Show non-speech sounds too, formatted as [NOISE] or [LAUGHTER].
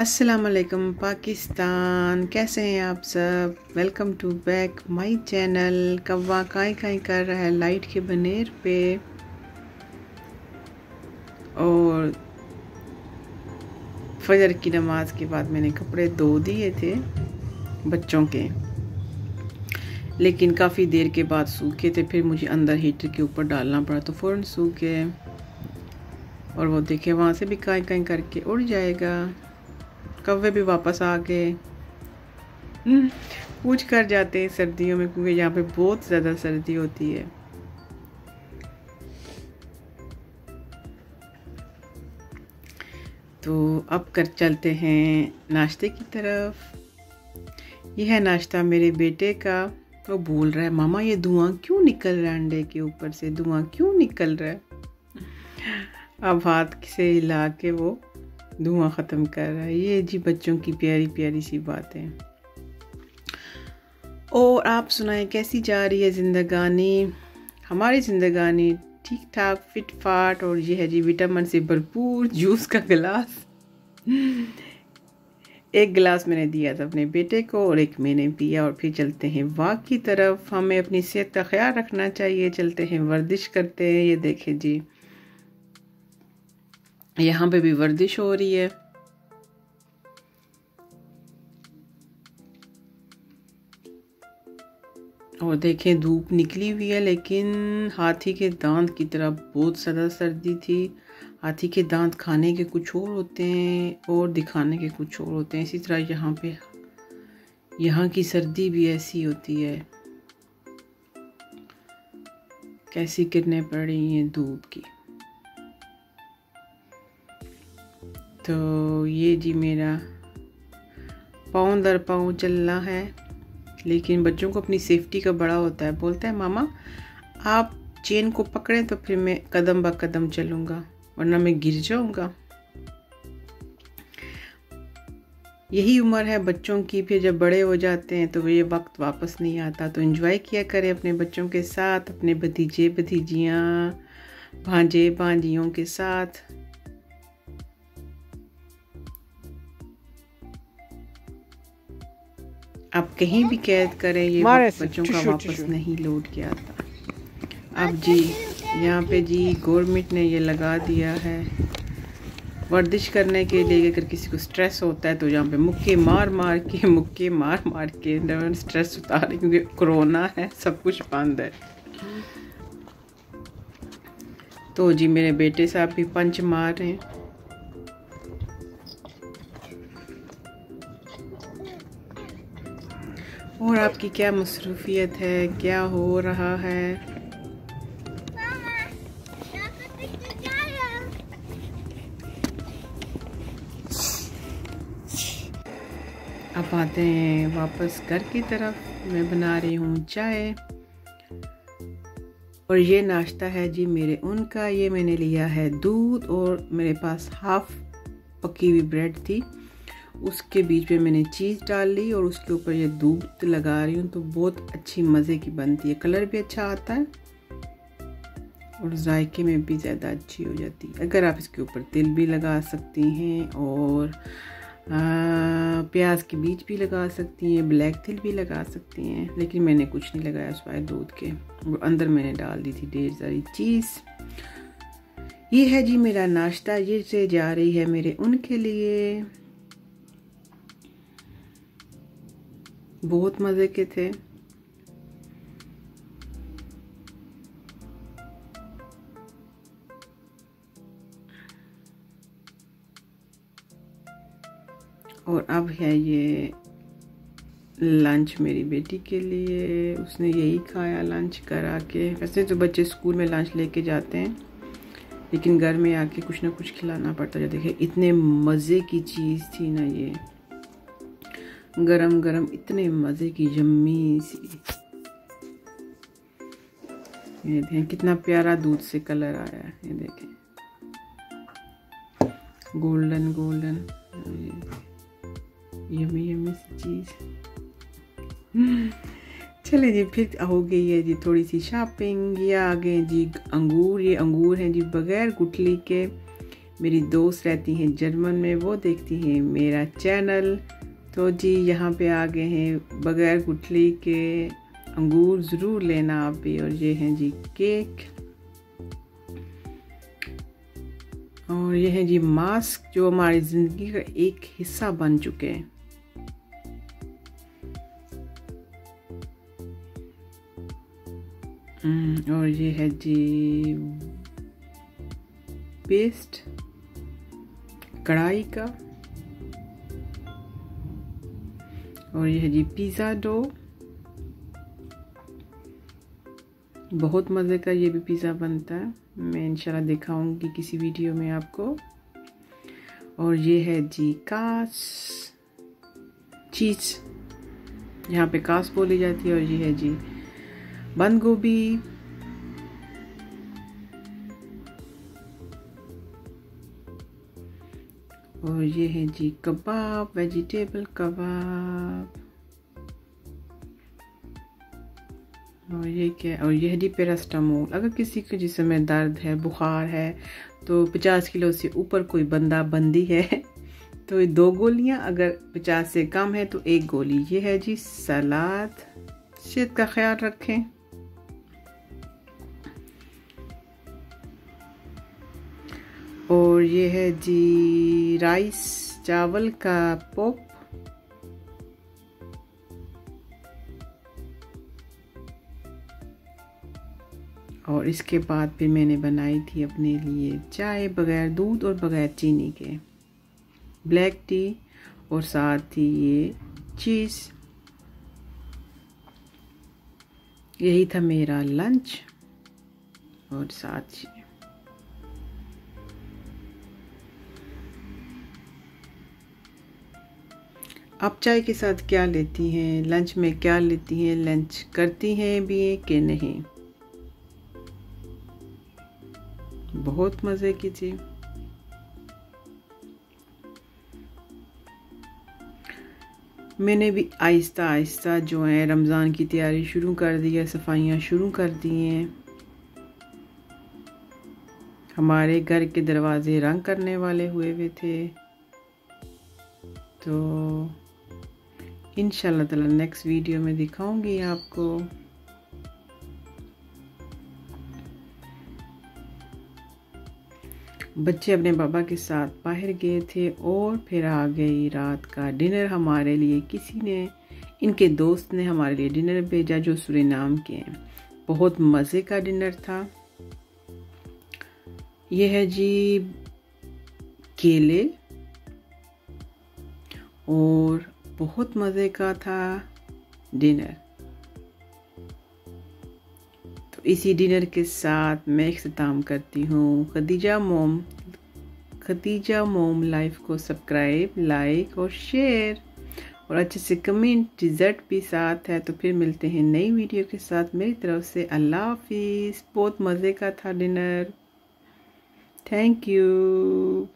अस्सलाम वालेकुम पाकिस्तान। कैसे हैं आप सब? Welcome to back my channel कव्वा काई काई कर रहा है लाइट के बनेर पे। और फजर की नमाज़ के बाद मैंने कपड़े धो दिए थे बच्चों के। लेकिन काफ़ी देर के बाद सूखे थे, फिर मुझे अंदर हीटर के ऊपर डालना पड़ा तो फ़ौरन सूखे। और वो देखे वहाँ से भी काई काई करके उड़ जाएगा। कौवे भी वापस आ गए। हम्म, पूछ कर जाते हैं सर्दियों में क्योंकि यहाँ पे बहुत ज़्यादा सर्दी होती है। तो अब कर चलते हैं नाश्ते की तरफ़। यह है नाश्ता मेरे बेटे का। वो बोल रहा है मामा ये धुआँ क्यों निकल रहा है अंडे के ऊपर से? धुआँ क्यों निकल रहा है? अब हाथ से हिला के वो धुआँ ख़त्म कर रहा है। ये जी बच्चों की प्यारी प्यारी सी बातें। और आप सुनाएँ, कैसी जा रही है ज़िंदगानी? हमारी ज़िंदगानी ठीक ठाक फिट फाट और ये है जी विटामिन से भरपूर, जूस का गिलास। एक गिलास मैंने दिया था अपने बेटे को और एक मैंने पिया, और फिर चलते हैं वाक की तरफ़। हमें अपनी सेहत का ख्याल रखना चाहिए, चलते हैं वर्जिश करते हैं। ये देखें जी। यहाँ पे भी वर्दिश हो रही है। और देखें, धूप निकली हुई है, लेकिन हाथी के दांत की तरह बहुत ज़्यादा सर्दी थी। हाथी के दांत खाने के कुछ और होते हैं और दिखाने के कुछ और होते हैं। इसी तरह यहाँ पे, यहाँ की सर्दी भी ऐसी होती है। कैसी किरणें पड़ रही हैं धूप की। तो ये जी मेरा पाँव दर पाँव चलना है, लेकिन बच्चों को अपनी सेफ्टी का बड़ा होता है। बोलता है, मामा, आप चेन को पकड़ें तो फिर मैं कदम ब कदम चलूँगा, वरना मैं गिर जाऊँगा। यही उम्र है बच्चों की। फिर जब बड़े हो जाते हैं तो ये वक्त वापस नहीं आता। तो इन्जॉय किया करें अपने बच्चों के साथ, अपने भतीजे भतीजियाँ भांजे भांजियों के साथ। अब कहीं भी कैद करें ये बच्चों का वापस नहीं लौट के आता अब जी यहाँ पे जी गवर्नमेंट ने ये लगा दिया है। वर्जिश करने के लिए अगर किसी को स्ट्रेस होता है तो यहाँ पे मुक्के मार मार के मुक्के मार मार के स्ट्रेस उतार क्योंकि कोरोना है सब कुछ बंद है। तो जी मेरे बेटे साहब भी पंच मार। रहे हैं और आपकी क्या मसरूफियत है? क्या हो रहा है? अब आते हैं वापस घर की तरफ़। मैं बना रही हूँ चाय। और ये नाश्ता है जी मेरे उनका। ये मैंने लिया है दूध और मेरे पास हाफ़ पकी हुई ब्रेड थी। उसके बीच में मैंने चीज़ डाल ली और उसके ऊपर ये दूध लगा रही हूँ तो बहुत अच्छी मज़े की बनती है। कलर भी अच्छा आता है और जायके में भी ज़्यादा अच्छी हो जाती है। अगर आप इसके ऊपर तिल भी लगा सकती हैं और आ, प्याज के बीज भी लगा सकती हैं ब्लैक तिल भी लगा सकती हैं लेकिन मैंने कुछ नहीं लगाया उसवाए दूध के। और अंदर मैंने डाल दी थी ढेर सारी चीज़। ये है जी मेरा नाश्ता ये से जा रही है मेरे उनके लिए। बहुत मज़े के थे। और अब है ये लंच मेरी बेटी के लिए। उसने यही खाया, लंच करा के। वैसे तो बच्चे स्कूल में लंच लेके जाते हैं, लेकिन घर में आके कुछ ना कुछ खिलाना पड़ता है। देखिए, इतने मज़े की चीज़ थी ना ये। गरम गरम इतने मज़े की जम्मी सी। ये देखें, कितना प्यारा दूध से कलर आया है, ये देखें। गोल्डन गोल्डन यमी यमी सी चीज़। चले जी, फिर हो गई है जी थोड़ी सी शॉपिंग ये आ गए जी अंगूर, ये अंगूर हैं जी बगैर गुठली के। मेरी दोस्त रहती हैं जर्मन में, वो देखती हैं मेरा चैनल तो जी यहाँ पे आ गए हैं। बगैर गुठली के अंगूर ज़रूर लेना आप भी और ये हैं जी केक। और ये हैं जी मास्क जो हमारी ज़िंदगी का एक हिस्सा बन चुके हैं। हम्म, और ये है जी पेस्ट कढ़ाई का। और यह जी पिज़्ज़ा डो बहुत मज़े का ये भी पिज़्ज़ा बनता है। मैं इंशाल्लाह दिखाऊँगी किसी वीडियो में आपको। और ये है जी कास चीज़। यहाँ पे कास बोली जाती है और ये है जी बंद गोभी। और ये है जी कबाब वेजिटेबल कबाब। और ये क्या, और ये है जी पेरास्टामोल अगर किसी के जिसम में दर्द है, बुखार है तो 50 किलो से ऊपर कोई बंदा बंदी है [LAUGHS] तो ये दो गोलियाँ, अगर 50 से कम है तो एक गोली। ये है जी सलाद। सेहत का ख्याल रखें। और ये है जी राइस चावल का पोप। और इसके बाद फिर मैंने बनाई थी अपने लिए चाय बगैर दूध और बगैर चीनी के। ब्लैक टी और साथ ही ये चीज़। यही था मेरा लंच और साथ ही आप चाय के साथ क्या लेती हैं? लंच में क्या लेती हैं? लंच करती हैं भी कि नहीं? बहुत मज़े कीजिए। मैंने भी आहिस्ता आहिस्ता जो है रमज़ान की तैयारी शुरू कर दी है, सफाइयाँ शुरू कर दी हैं। हमारे घर के दरवाजे रंग करने वाले हुए हुए थे। तो इन ताला नेक्स्ट वीडियो में दिखाऊँगी आपको। बच्चे अपने बाबा के साथ बाहर गए थे और फिर आ गई रात का डिनर हमारे लिए किसी ने, इनके दोस्त ने हमारे लिए डिनर भेजा जो सुरीनाम के हैं। बहुत मज़े का डिनर था। यह है जी केले और बहुत मज़े का था डिनर। तो इसी डिनर के साथ मैं इख्ताम करती हूँ। खदीजा मोम खदीजा मोम लाइफ को सब्सक्राइब, लाइक और शेयर। और अच्छे से कमेंट, डिज़र्ट भी साथ है। तो फिर मिलते हैं नई वीडियो के साथ। मेरी तरफ़ से अल्लाह हाफिज़। बहुत मज़े का था डिनर। Thank you.